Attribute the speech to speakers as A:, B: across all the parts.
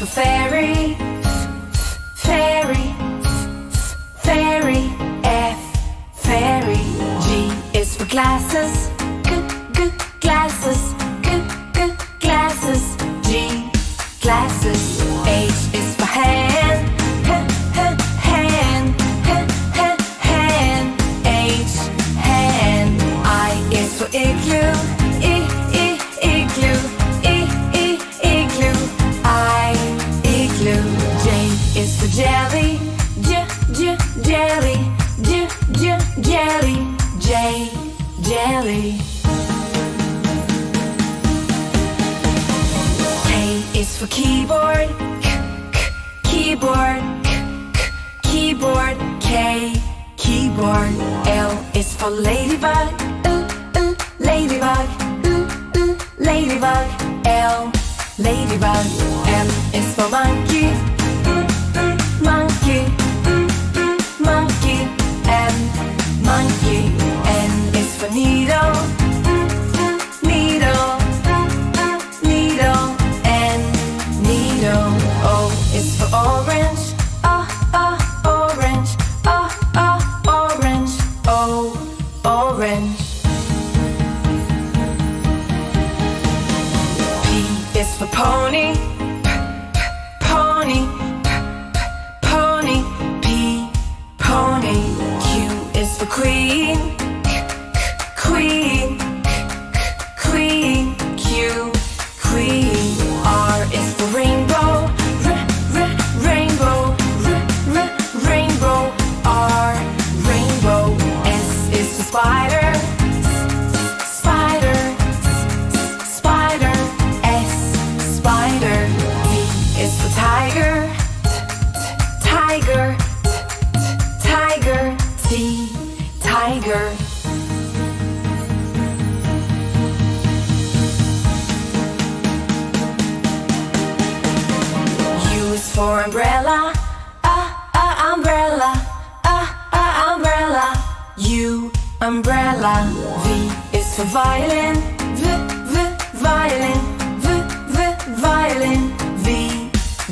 A: for fairy, fairy, fairy. F fairy. G is for glasses, g g glasses, glasses. G glasses. H is for hand, hand, h h hand. H hand. I is for igloo, is for keyboard, k k keyboard, k k keyboard. K keyboard. L is for ladybug, ooh ooh ladybug, ooh ooh ladybug. L ladybug. M is for monkey, pony, for umbrella, ah ah umbrella, ah ah umbrella. U umbrella. V is for violin, v v violin, v v violin. V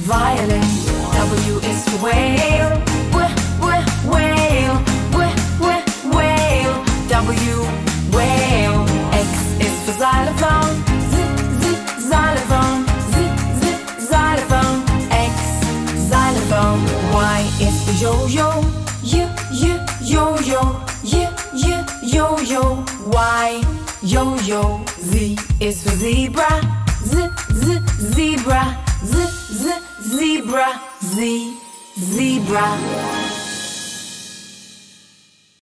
A: violin. W is for whale, Y yo-yo. Z is for zebra, z z zebra, z z zebra, z zebra.